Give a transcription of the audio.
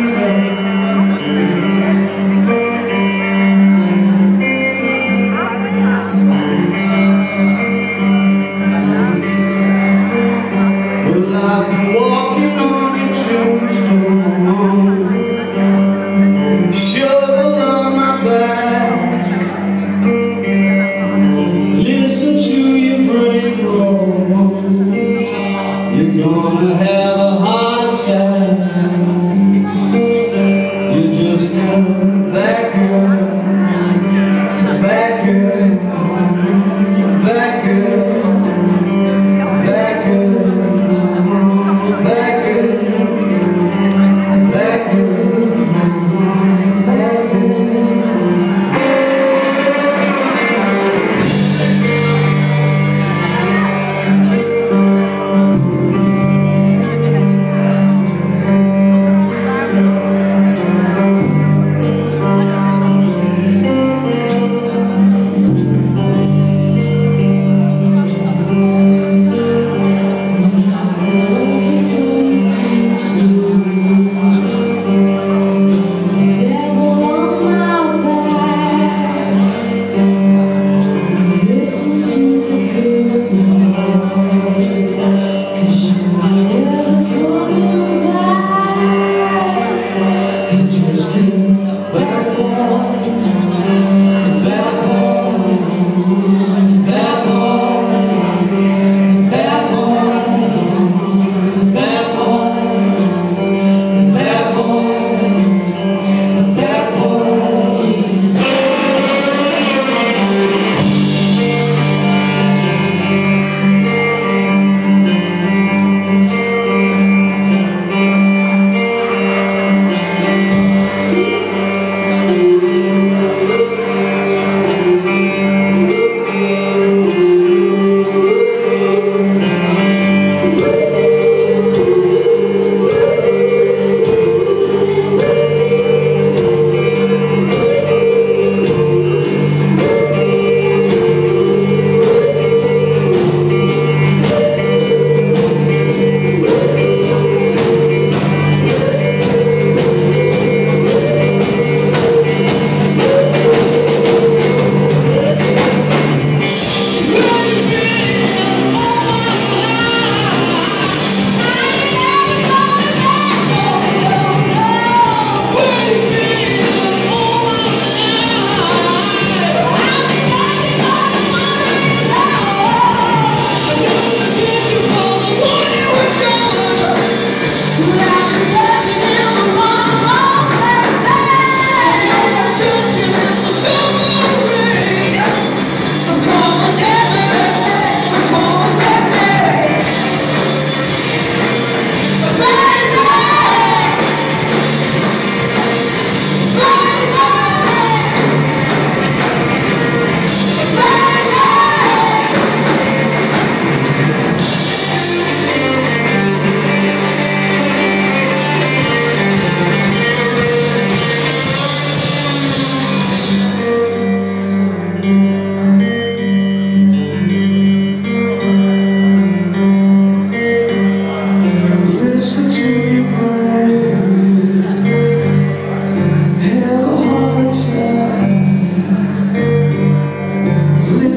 take interesting, but I want